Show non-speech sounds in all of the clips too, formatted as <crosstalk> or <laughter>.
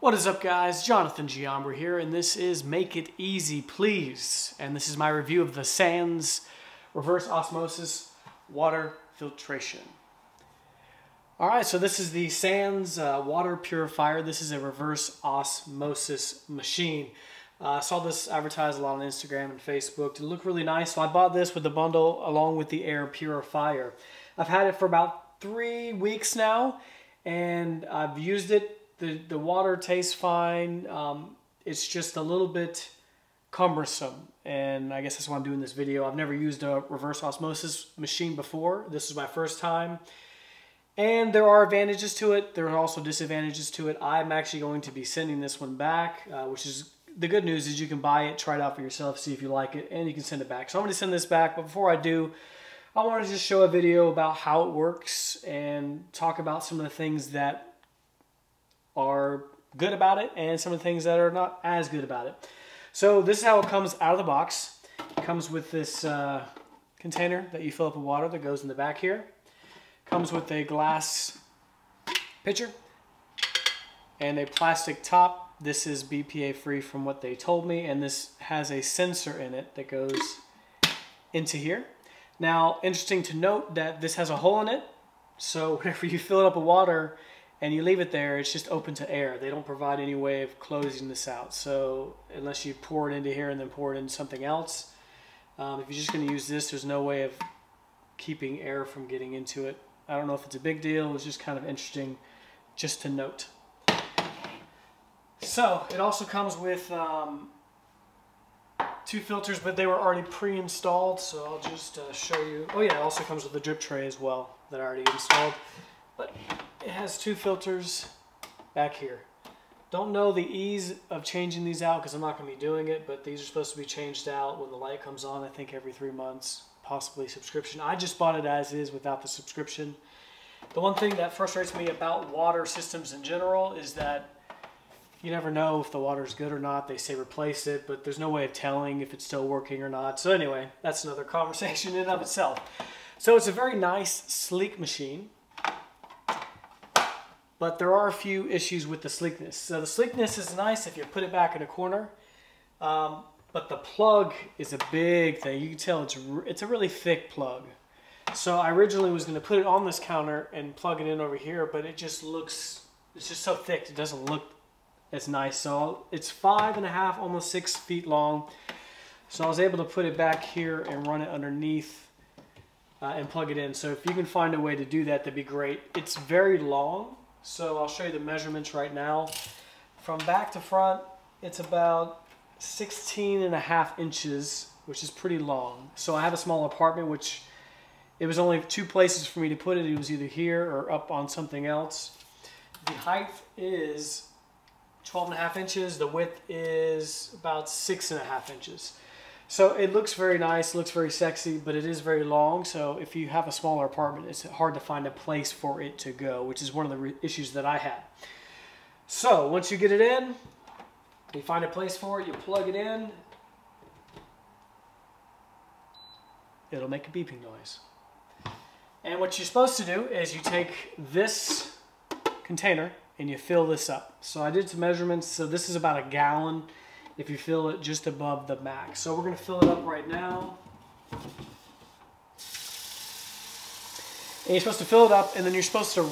What is up guys, Jonathan Giambra here and this is Make It Easy Please and this is my review of the Sans Reverse Osmosis Water Filtration. Alright, so this is the Sans uh, Water Purifier. This is a reverse osmosis machine. Uh, I saw this advertised a lot on Instagram and Facebook. It looked really nice, so I bought this with the bundle along with the air purifier. I've had it for about three weeks now and I've used it the, the water tastes fine. Um, it's just a little bit cumbersome. And I guess that's why I'm doing this video. I've never used a reverse osmosis machine before. This is my first time. And there are advantages to it. There are also disadvantages to it. I'm actually going to be sending this one back, uh, which is the good news is you can buy it, try it out for yourself, see if you like it, and you can send it back. So I'm going to send this back. But before I do, I want to just show a video about how it works and talk about some of the things that are good about it and some of the things that are not as good about it. So this is how it comes out of the box. It comes with this uh, container that you fill up with water that goes in the back here. Comes with a glass pitcher and a plastic top. This is BPA free from what they told me and this has a sensor in it that goes into here. Now interesting to note that this has a hole in it so <laughs> whenever you fill it up with water and you leave it there, it's just open to air. They don't provide any way of closing this out. So unless you pour it into here and then pour it into something else, um, if you're just going to use this, there's no way of keeping air from getting into it. I don't know if it's a big deal. It's just kind of interesting just to note. So it also comes with um, two filters, but they were already pre-installed. So I'll just uh, show you. Oh yeah, it also comes with a drip tray as well that I already installed. But it has two filters back here. Don't know the ease of changing these out because I'm not going to be doing it, but these are supposed to be changed out when the light comes on, I think every three months, possibly subscription. I just bought it as is without the subscription. The one thing that frustrates me about water systems in general is that you never know if the water is good or not. They say replace it, but there's no way of telling if it's still working or not. So anyway, that's another <laughs> conversation in and of itself. So it's a very nice, sleek machine but there are a few issues with the sleekness. So the sleekness is nice if you put it back in a corner, um, but the plug is a big thing. You can tell it's, it's a really thick plug. So I originally was going to put it on this counter and plug it in over here, but it just looks, it's just so thick, it doesn't look as nice. So it's five and a half, almost six feet long. So I was able to put it back here and run it underneath uh, and plug it in. So if you can find a way to do that, that'd be great. It's very long, so I'll show you the measurements right now. From back to front, it's about 16 and a half inches, which is pretty long. So I have a small apartment, which it was only two places for me to put it. It was either here or up on something else. The height is 12 and a half inches. The width is about six and a half inches. So it looks very nice, looks very sexy, but it is very long. So if you have a smaller apartment, it's hard to find a place for it to go, which is one of the issues that I had. So once you get it in, you find a place for it, you plug it in, it'll make a beeping noise. And what you're supposed to do is you take this container and you fill this up. So I did some measurements. So this is about a gallon if you fill it just above the max. So we're going to fill it up right now. And you're supposed to fill it up and then you're supposed to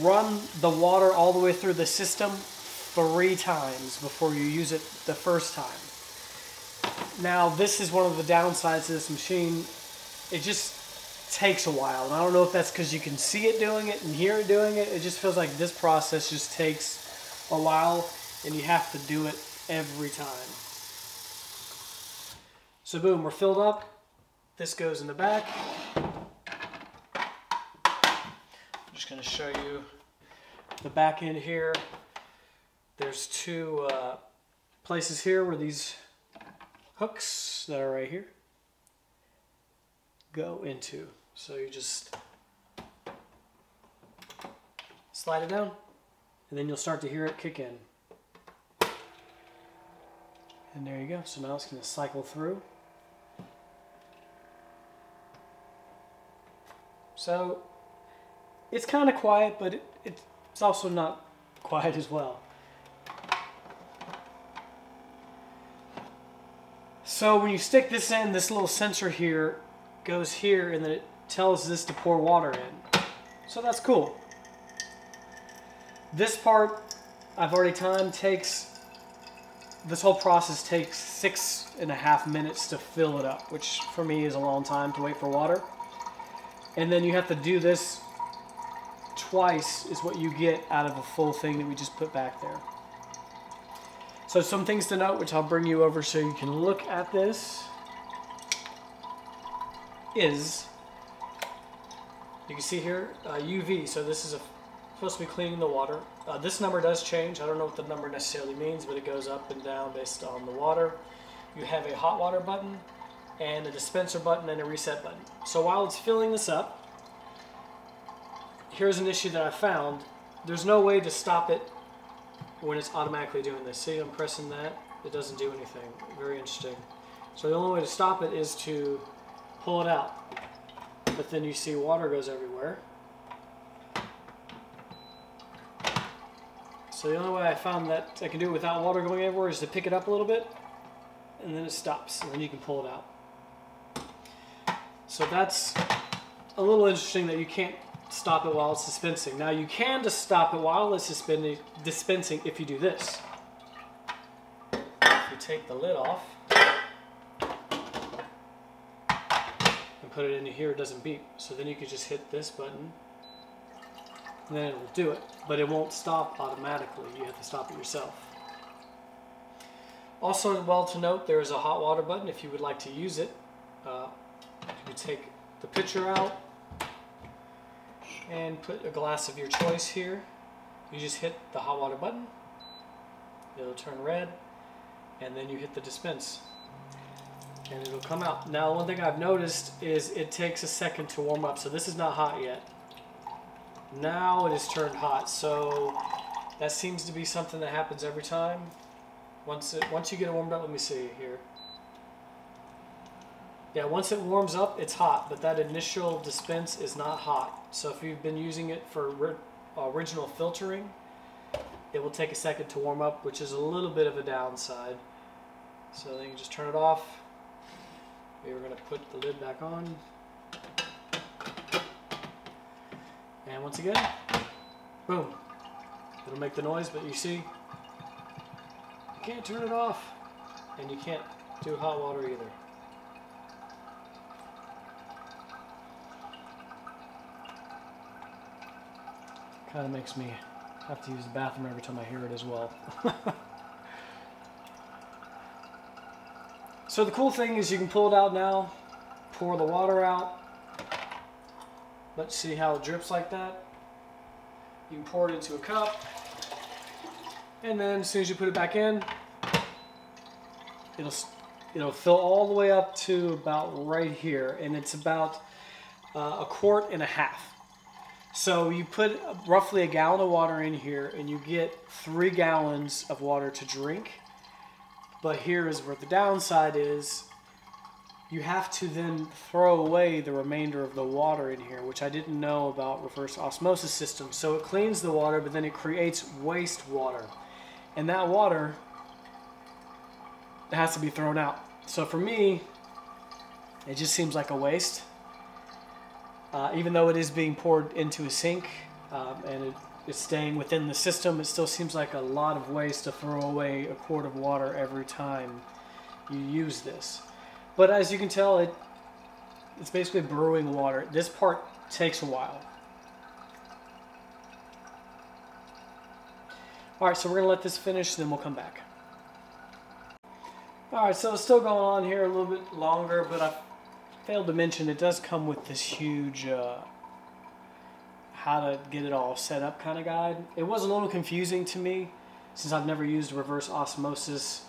run the water all the way through the system three times before you use it the first time. Now this is one of the downsides to this machine. It just takes a while. And I don't know if that's because you can see it doing it and hear it doing it. It just feels like this process just takes a while and you have to do it every time. So boom, we're filled up. This goes in the back. I'm just going to show you the back end here. There's two uh, places here where these hooks that are right here go into. So you just slide it down and then you'll start to hear it kick in. And there you go. So now it's going to cycle through. So it's kind of quiet, but it, it's also not quiet as well. So when you stick this in, this little sensor here goes here and then it tells this to pour water in. So that's cool. This part I've already timed takes this whole process takes six and a half minutes to fill it up, which for me is a long time to wait for water. And then you have to do this twice is what you get out of a full thing that we just put back there. So some things to note, which I'll bring you over so you can look at this, is, you can see here, uh, UV. So this is a, supposed to be cleaning the water. Uh, this number does change. I don't know what the number necessarily means, but it goes up and down based on the water. You have a hot water button and a dispenser button and a reset button. So while it's filling this up, here's an issue that I found. There's no way to stop it when it's automatically doing this. See, I'm pressing that. It doesn't do anything. Very interesting. So the only way to stop it is to pull it out. But then you see water goes everywhere. So the only way I found that I can do it without water going everywhere is to pick it up a little bit and then it stops and then you can pull it out. So that's a little interesting that you can't stop it while it's dispensing. Now you can just stop it while it's dispensing if you do this. If you take the lid off and put it in here, it doesn't beep. So then you can just hit this button then it will do it. But it won't stop automatically. You have to stop it yourself. Also well to note, there is a hot water button if you would like to use it. Uh, you take the pitcher out, and put a glass of your choice here. You just hit the hot water button, it'll turn red, and then you hit the dispense and it'll come out. Now one thing I've noticed is it takes a second to warm up, so this is not hot yet. Now it is turned hot, so that seems to be something that happens every time. Once it, once you get it warmed up, let me see here. Yeah, once it warms up, it's hot, but that initial dispense is not hot. So if you've been using it for uh, original filtering, it will take a second to warm up, which is a little bit of a downside. So then you just turn it off. We are going to put the lid back on. And once again, boom. It'll make the noise, but you see, you can't turn it off. And you can't do hot water either. Kind of makes me have to use the bathroom every time I hear it as well. <laughs> so the cool thing is you can pull it out now, pour the water out. Let's see how it drips like that. You can pour it into a cup. And then as soon as you put it back in, it'll it'll fill all the way up to about right here. And it's about uh, a quart and a half. So you put roughly a gallon of water in here and you get three gallons of water to drink. But here is where the downside is. You have to then throw away the remainder of the water in here, which I didn't know about reverse osmosis system. So it cleans the water, but then it creates waste water. And that water has to be thrown out. So for me, it just seems like a waste. Uh, even though it is being poured into a sink um, and it is staying within the system, it still seems like a lot of waste to throw away a quart of water every time you use this. But as you can tell, it it's basically brewing water. This part takes a while. Alright, so we're going to let this finish, then we'll come back. Alright, so it's still going on here a little bit longer, but I failed to mention it does come with this huge uh, how to get it all set up kind of guide. It was a little confusing to me since I've never used reverse osmosis.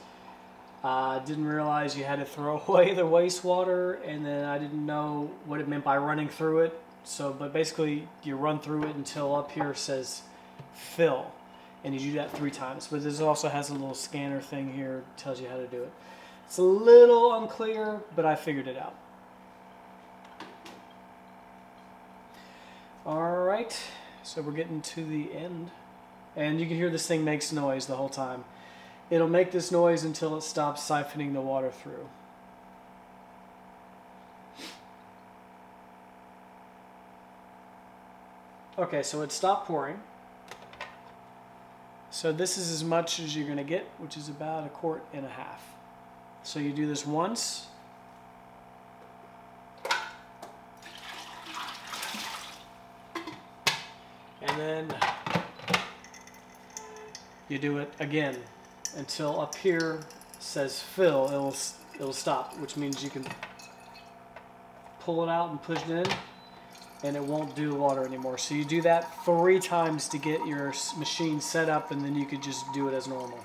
I uh, didn't realize you had to throw <laughs> away the wastewater and then I didn't know what it meant by running through it. So, but basically you run through it until up here says fill and you do that three times. But this also has a little scanner thing here, tells you how to do it. It's a little unclear, but I figured it out. Alright, so we're getting to the end. And you can hear this thing makes noise the whole time. It'll make this noise until it stops siphoning the water through. Okay, so it stopped pouring. So this is as much as you're going to get, which is about a quart and a half. So you do this once. And then you do it again until up here says fill, it'll, it'll stop, which means you can pull it out and push it in and it won't do water anymore. So you do that three times to get your machine set up and then you could just do it as normal.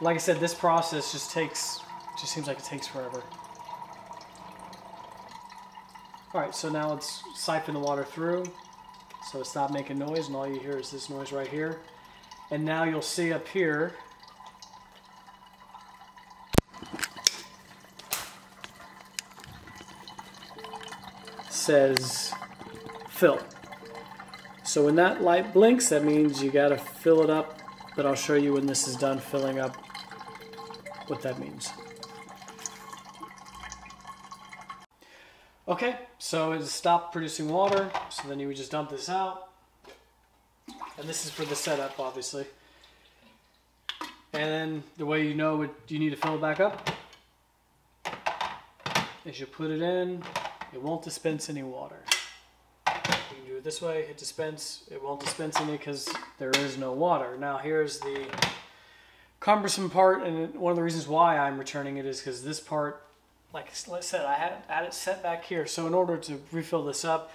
Like I said, this process just takes, just seems like it takes forever. Alright, so now let's siphon the water through. So it stopped making noise and all you hear is this noise right here. And now you'll see up here says fill. So when that light blinks, that means you got to fill it up, but I'll show you when this is done filling up what that means. Okay, so it stopped producing water, so then you would just dump this out. And this is for the setup, obviously. And then the way you know what you need to fill it back up is you put it in, it won't dispense any water. You can do it this way, hit dispense, it won't dispense any because there is no water. Now here's the cumbersome part, and one of the reasons why I'm returning it is because this part, like I said, I had, I had it set back here. So in order to refill this up,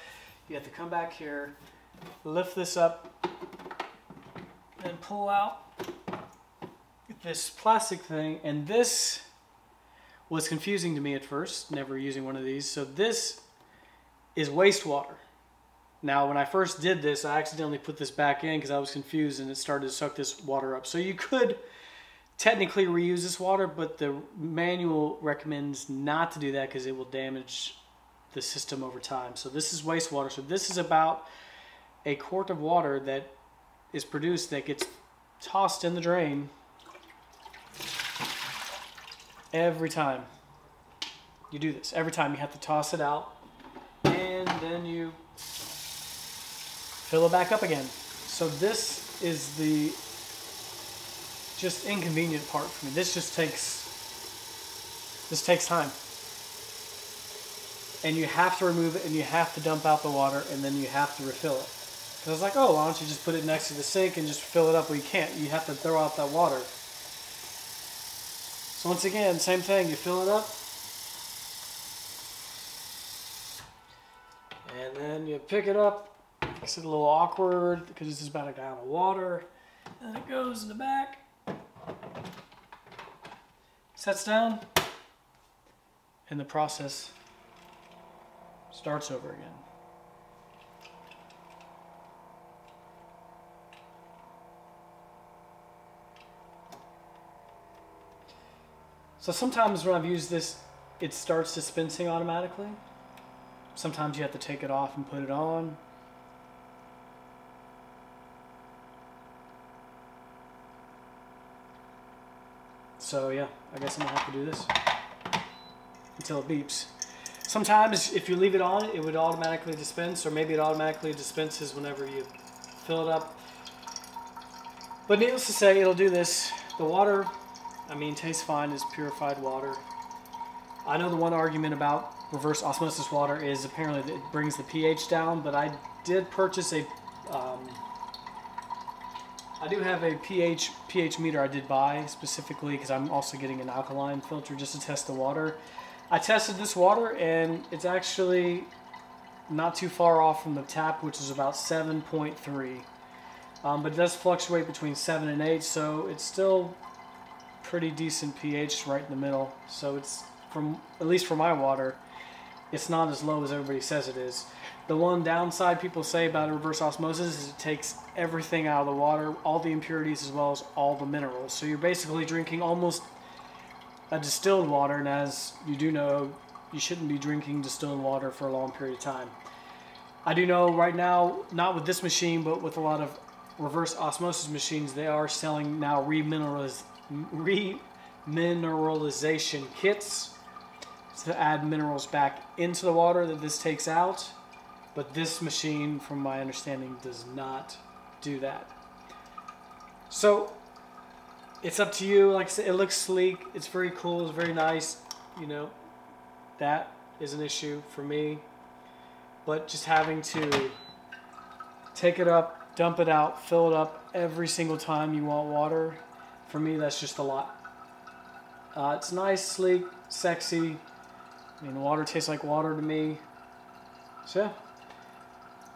you have to come back here, lift this up, and pull out this plastic thing, and this was confusing to me at first, never using one of these. So this is wastewater. Now, when I first did this, I accidentally put this back in because I was confused and it started to suck this water up. So you could technically reuse this water, but the manual recommends not to do that because it will damage the system over time. So this is wastewater. So this is about a quart of water that is produced that gets tossed in the drain every time you do this. Every time you have to toss it out and then you fill it back up again. So this is the just inconvenient part for me. This just takes this takes time. And you have to remove it and you have to dump out the water and then you have to refill it. Because I was like, oh, why don't you just put it next to the sink and just fill it up? Well, you can't. You have to throw out that water. So once again, same thing, you fill it up. And then you pick it up. It's a little awkward because is about a gallon of water. And it goes in the back. Sets down. And the process starts over again. So sometimes when I've used this, it starts dispensing automatically. Sometimes you have to take it off and put it on. So yeah, I guess I'm gonna have to do this until it beeps. Sometimes if you leave it on, it would automatically dispense, or maybe it automatically dispenses whenever you fill it up. But needless to say, it'll do this. The water I mean, tastes fine as purified water. I know the one argument about reverse osmosis water is apparently that it brings the pH down, but I did purchase a. Um, I do have a pH pH meter I did buy specifically because I'm also getting an alkaline filter just to test the water. I tested this water and it's actually not too far off from the tap, which is about 7.3. Um, but it does fluctuate between 7 and 8, so it's still pretty decent pH right in the middle. So it's from at least for my water, it's not as low as everybody says it is. The one downside people say about reverse osmosis is it takes everything out of the water, all the impurities as well as all the minerals. So you're basically drinking almost a distilled water, and as you do know, you shouldn't be drinking distilled water for a long period of time. I do know right now, not with this machine, but with a lot of reverse osmosis machines, they are selling now remineraliz remineralization kits to add minerals back into the water that this takes out. But this machine, from my understanding, does not do that. So it's up to you. Like I said, it looks sleek. It's very cool. It's very nice. You know, that is an issue for me. But just having to take it up, dump it out, fill it up every single time you want water, for me, that's just a lot. Uh, it's nice, sleek, sexy. I mean, water tastes like water to me. So, yeah.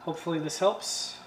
Hopefully, this helps.